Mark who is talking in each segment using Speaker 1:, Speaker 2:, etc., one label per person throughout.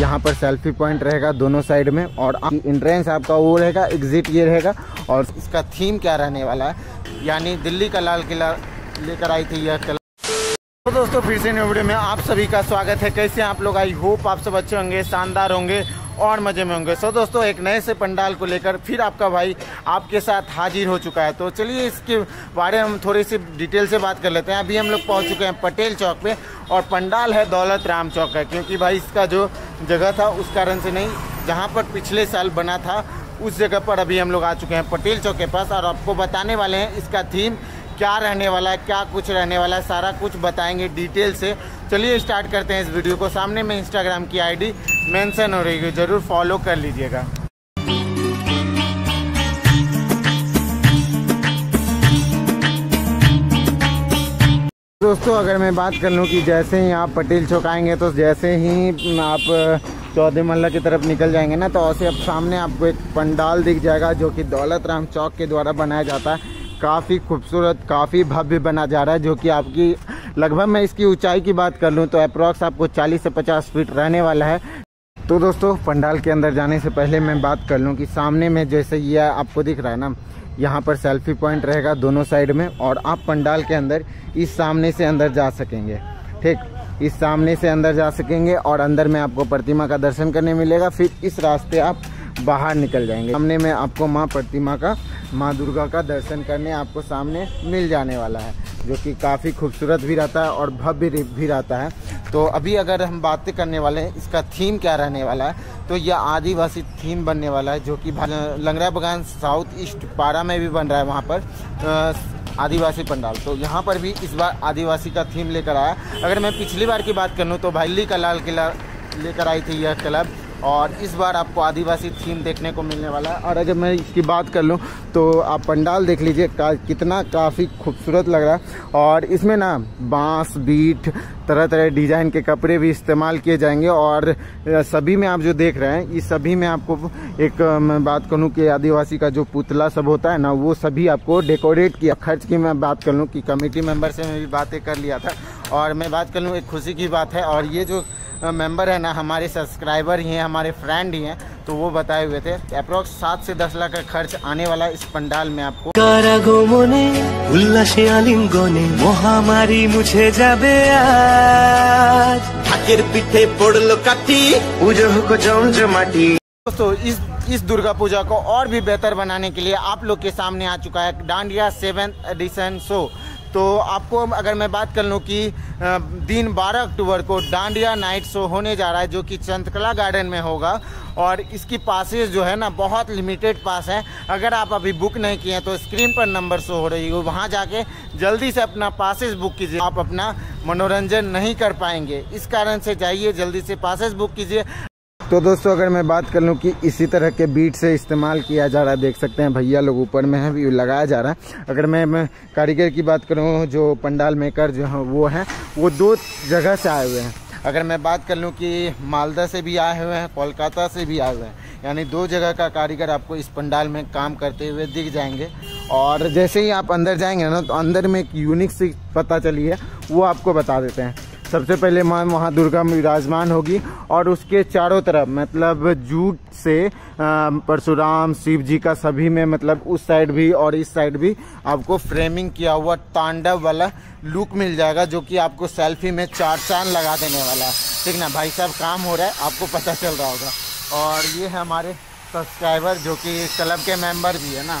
Speaker 1: यहाँ पर selfie point रहेगा दोनों साइड में और इंट्रेंस आपका वो रहेगा एग्जिट ये रहेगा और इसका थीम क्या रहने वाला है? यानी दिल्ली का लाल किला लेकर आई थी यह कला। तो दोस्तों फिर से न्यू वीडियो में आप सभी का स्वागत है। कैसे आप लोग? आई होप आप सब अच्छे होंगे शानदार होंगे और मज़े में होंगे। सो so, दोस्तों एक नए से पंडाल को लेकर फिर आपका भाई आपके साथ हाजिर हो चुका है। तो चलिए इसके बारे में हम थोड़ी सी डिटेल से बात कर लेते हैं। अभी हम लोग पहुँच चुके हैं पटेल चौक पे और पंडाल है दौलत राम चौक है क्योंकि भाई इसका जो जगह था, उस कारण से नहीं। जहाँ पर पिछले साल बना था, उस जगह पर अभी हम लोग आ चुके हैं पटेल चौक के पास। और आपको बताने वाले हैं इसका थीम क्या रहने वाला है, क्या कुछ रहने वाला है, सारा कुछ बताएँगे डिटेल से। चलिए स्टार्ट करते हैं इस वीडियो को। सामने में इंस्टाग्राम की आईडी मेंशन हो रही है, ज़रूर फॉलो कर लीजिएगा। दोस्तों, अगर मैं बात कर लूँ कि जैसे ही आप पटेल चौक आएँगे तो जैसे ही आप चौधरी मल्ला की तरफ़ निकल जाएँगे ना तो ऐसे अब सामने आपको एक पंडाल दिख जाएगा, जो कि दौलत राम चौक के द्वारा बनाया जाता है। काफ़ी खूबसूरत, काफ़ी भव्य बना जा रहा है, जो कि आपकी, लगभग मैं इसकी ऊंचाई की बात कर लूँ तो अप्रॉक्स आपको 40 से 50 फीट रहने वाला है। तो दोस्तों, पंडाल के अंदर जाने से पहले मैं बात कर लूँ कि सामने में जैसे ये आपको दिख रहा है ना, यहाँ पर सेल्फी पॉइंट रहेगा दोनों साइड में और आप पंडाल के अंदर इस सामने से अंदर जा सकेंगे। ठीक, इस सामने से अंदर जा सकेंगे और अंदर में आपको प्रतिमा का दर्शन करने मिलेगा, फिर इस रास्ते आप बाहर निकल जाएँगे। सामने में आपको माँ प्रतिमा का, माँ दुर्गा का दर्शन करने आपको सामने मिल जाने वाला है। जो कि काफ़ी खूबसूरत भी रहता है और भव्य भी रहता है। तो अभी अगर हम बातें करने वाले हैं, इसका थीम क्या रहने वाला है तो यह आदिवासी थीम बनने वाला है, जो कि लंगरा बगान साउथ ईस्ट पारा में भी बन रहा है वहाँ पर आदिवासी पंडाल। तो यहाँ पर भी इस बार आदिवासी का थीम लेकर आया। अगर मैं पिछली बार की बात करूँ तो भाईली का लाल किला लेकर आई थी यह क्लब। और इस बार आपको आदिवासी थीम देखने को मिलने वाला है। और अगर मैं इसकी बात कर लूँ तो आप पंडाल देख लीजिए का, कितना काफ़ी खूबसूरत लग रहा है। और इसमें ना बाँस बीट तरह तरह डिज़ाइन के कपड़े भी इस्तेमाल किए जाएँगे। और सभी में आप जो देख रहे हैं इस सभी में आपको एक मैं बात करूँ कि आदिवासी का जो पुतला सब होता है ना वो सभी आपको डेकोरेट किया। खर्च की मैं बात कर लूँ कि कमेटी मेंबर से मैं भी बातें कर लिया था। और मैं बात कर लूँ एक खुशी की बात है। और ये जो मेंबर है ना हमारे सब्सक्राइबर ही हैं हमारे फ्रेंड ही हैं तो वो बताए हुए थे अप्रोक्स सात से दस लाख का खर्च आने वाला इस पंडाल में आपको।
Speaker 2: কারাগমনে
Speaker 1: दोस्तों इस इस दुर्गा पूजा को और भी बेहतर बनाने के लिए आप लोग के सामने आ चुका है डांडिया सेवन एडिशन शो। तो आपको अगर मैं बात कर लूँ कि दिन 12 अक्टूबर को डांडिया नाइट शो होने जा रहा है, जो कि चंद्रकला गार्डन में होगा, और इसकी पासेज जो है ना, बहुत लिमिटेड पास है। अगर आप अभी बुक नहीं किए हैं तो स्क्रीन पर नंबर शो हो रही हो। वहाँ जाके जल्दी से अपना पासेज बुक कीजिए। आप अपना मनोरंजन नहीं कर पाएँगे। इस कारण से जाइए, जल्दी से पासेज बुक कीजिए। तो दोस्तों अगर मैं बात कर लूँ कि इसी तरह के बीट से इस्तेमाल किया जा रहा है देख सकते हैं भैया लोग ऊपर में है लगाया जा रहा है। अगर मैं, मैं कारीगर की बात करूँ जो पंडाल मेकर जो है वो है वो दो जगह से आए हुए हैं। अगर मैं बात कर लूँ कि मालदा से भी आए हुए हैं कोलकाता से भी आए हुए हैं यानी दो जगह का कारीगर आपको इस पंडाल में काम करते हुए दिख जाएँगे। और जैसे ही आप अंदर जाएँगे ना तो अंदर में एक यूनिक सी पता चली है वो आपको बता देते हैं। सबसे पहले माँ वहाँ दुर्गा विराजमान होगी और उसके चारों तरफ़ मतलब जूट से परशुराम, शिव जी का सभी में मतलब उस साइड भी और इस साइड भी आपको फ्रेमिंग किया हुआ तांडव वाला लुक मिल जाएगा, जो कि आपको सेल्फी में चार चाँद लगा देने वाला है। ठीक ना, भाई साहब, काम हो रहा है, आपको पता चल रहा होगा। और ये है हमारे सब्सक्राइबर जो कि क्लब के मेंबर भी है ना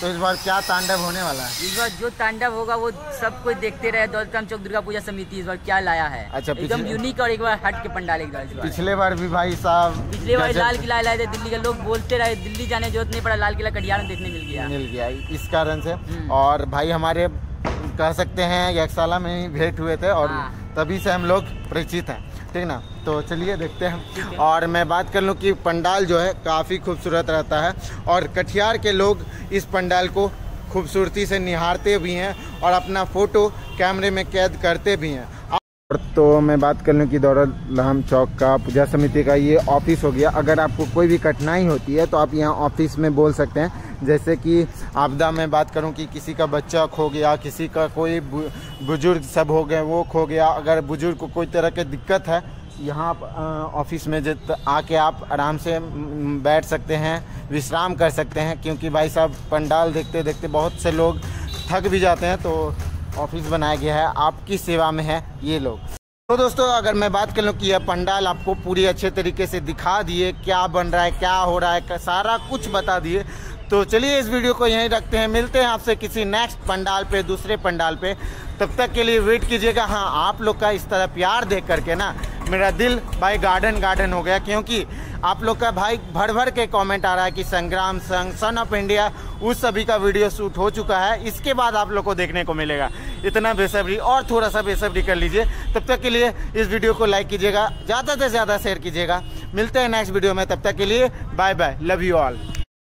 Speaker 1: तो इस बार क्या तांडव होने वाला है?
Speaker 3: इस बार जो तांडव होगा वो सब कोई देखते रहे दौलतराम चौक दुर्गा पूजा समिति इस बार क्या लाया है?
Speaker 1: अच्छा एकदम
Speaker 3: यूनिक और एक बार हट के पंडाल एक बार पिछले
Speaker 1: बार भी भाई साहब पिछले बार लाल
Speaker 3: किला लाए थे दिल्ली के लोग बोलते रहे दिल्ली जाने ज़रूरत नहीं पड़ा लाल किला कटिहार में देखने मिल गया।
Speaker 1: मिल गया इस कारण से। हम्म। और भाई हमारे कह सकते हैं यक्षशाला में ही भेंट हुए थे और हाँ। तभी से हम लोग परिचित हैं। ठीक ना? तो चलिए देखते हैं। और मैं बात कर लूँ कि पंडाल जो है, काफ़ी खूबसूरत रहता है और कटिहार के लोग इस पंडाल को खूबसूरती से निहारते भी हैं और अपना फ़ोटो कैमरे में कैद करते भी हैं। और तो मैं बात कर लूँ कि दौलतलहम चौक का पूजा समिति का ये ऑफ़िस हो गया। अगर आपको कोई भी कठिनाई होती है तो आप यहाँ ऑफ़िस में बोल सकते हैं। जैसे कि आपदा में बात करूँ कि किसी का बच्चा खो गया, किसी का कोई बुज़ुर्ग सब हो गए, वो खो गया, अगर बुज़ुर्ग को कोई तरह की दिक्कत है, यहाँ ऑफ़िस में आके आप आराम से बैठ सकते हैं, विश्राम कर सकते हैं, क्योंकि भाई साहब पंडाल देखते देखते बहुत से लोग थक भी जाते हैं तो ऑफ़िस बनाया गया है, आपकी सेवा में है ये लोग। तो दोस्तों, अगर मैं बात कर लूँ कि यह पंडाल आपको पूरी अच्छे तरीके से दिखा दिए, क्या बन रहा है, क्या हो रहा है सारा कुछ बता दिए तो चलिए इस वीडियो को यहीं रखते हैं। मिलते हैं आपसे किसी नेक्स्ट पंडाल पे, दूसरे पंडाल पे। तब तक के लिए वेट कीजिएगा। हाँ आप लोग का इस तरह प्यार देख करके ना, मेरा दिल भाई गार्डन गार्डन हो गया। क्योंकि आप लोग का भाई भर भर के कमेंट आ रहा है कि संग्राम संघ सन ऑफ़ इंडिया उस सभी का वीडियो शूट हो चुका है। इसके बाद आप लोग को देखने को मिलेगा। इतना बेसब्री, और थोड़ा सा बेसब्री कर लीजिए। तब तक के लिए इस वीडियो को लाइक कीजिएगा। ज़्यादा से ज़्यादा शेयर कीजिएगा। मिलते हैं नेक्स्ट वीडियो में। तब तक के लिए bye bye love you all